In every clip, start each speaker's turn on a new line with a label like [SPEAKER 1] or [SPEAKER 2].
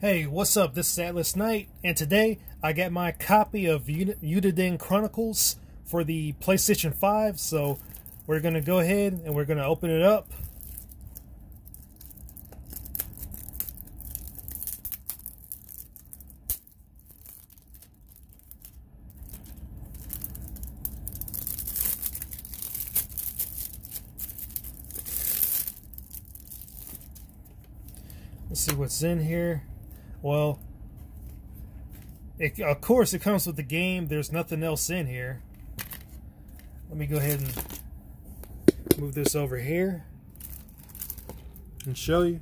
[SPEAKER 1] Hey, what's up? This is Atlas Night, and today I got my copy of Eiyuden Chronicles for the PlayStation 5. So we're going to go ahead and we're going to open it up. Let's see what's in here. Well, it, of course it comes with the game. There's nothing else in here. Let me go ahead and move this over here and show you.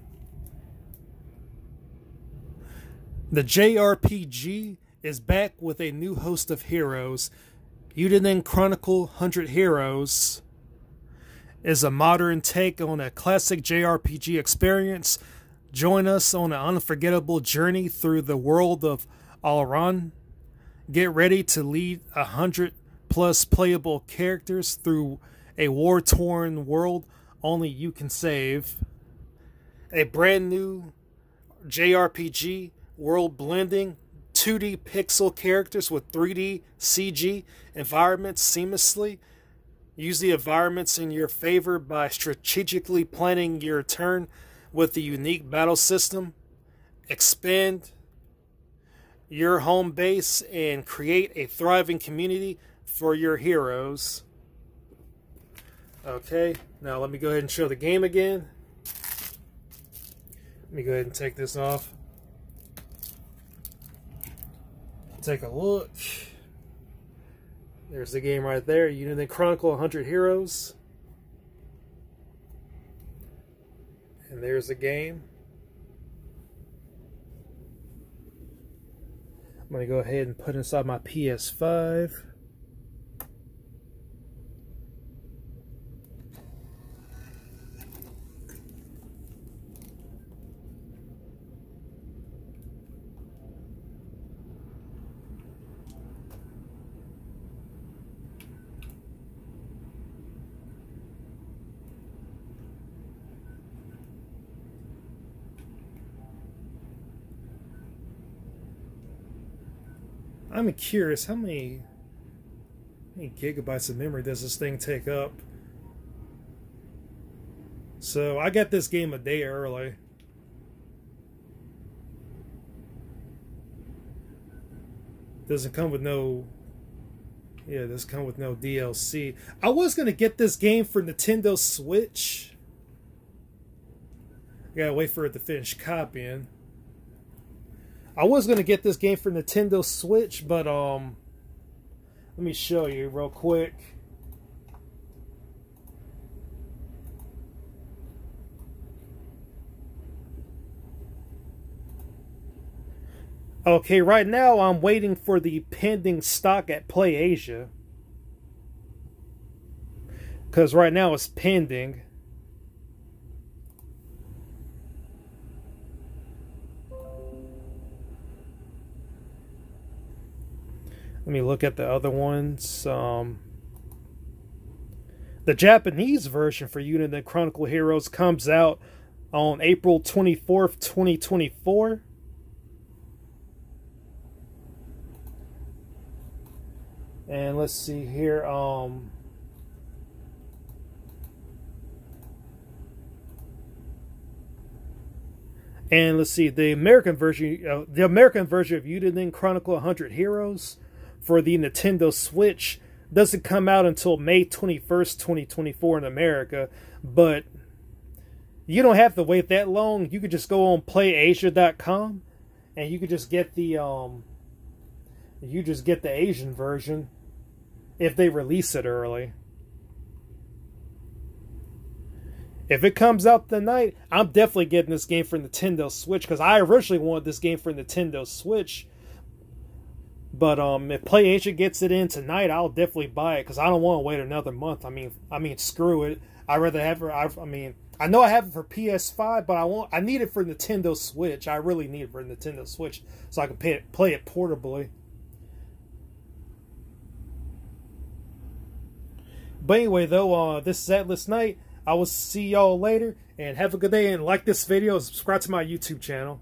[SPEAKER 1] The JRPG is back with a new host of heroes. Eiyuden Chronicle 100 Heroes is a modern take on a classic JRPG experience Join us on an unforgettable journey through the world of Allraan. Get ready to lead a hundred plus playable characters through a war torn world only you can save. A brand new JRPG world blending 2D pixel characters with 3D CG environments seamlessly. Use the environments in your favor by strategically planning your turn with the unique battle system, expand your home base, and create a thriving community for your heroes. Okay, now let me go ahead and show the game again. Let me go ahead and take this off. Take a look. There's the game right there. Eiyuden Chronicle 100 Heroes. And there's the game. I'm going to go ahead and put inside my PS5. I'm curious, how many, how many gigabytes of memory does this thing take up? So I got this game a day early. Doesn't come with no yeah, this come with no DLC. I was gonna get this game for Nintendo Switch. I gotta wait for it to finish copying. I was going to get this game for Nintendo Switch, but um, let me show you real quick. Okay, right now I'm waiting for the pending stock at Play Asia. Because right now it's pending. Let me look at the other ones. Um, the Japanese version for Eiyuden Chronicle Heroes comes out on April 24th, 2024. And let's see here. Um, and let's see the American version. Uh, the American version of Eiyuden Chronicle 100 Heroes for the Nintendo Switch doesn't come out until May 21st, 2024 in America, but you don't have to wait that long. You could just go on playasia.com and you could just get the um you just get the Asian version if they release it early. If it comes out tonight, I'm definitely getting this game for Nintendo Switch because I originally wanted this game for Nintendo Switch but um, if PlayAsia gets it in tonight, I'll definitely buy it because I don't want to wait another month. I mean, I mean, screw it. I rather have it. I, I mean, I know I have it for PS5, but I want. I need it for Nintendo Switch. I really need it for Nintendo Switch so I can play it, play it portably. But anyway, though, uh, this is Atlas Night. I will see y'all later, and have a good day, and like this video, and subscribe to my YouTube channel.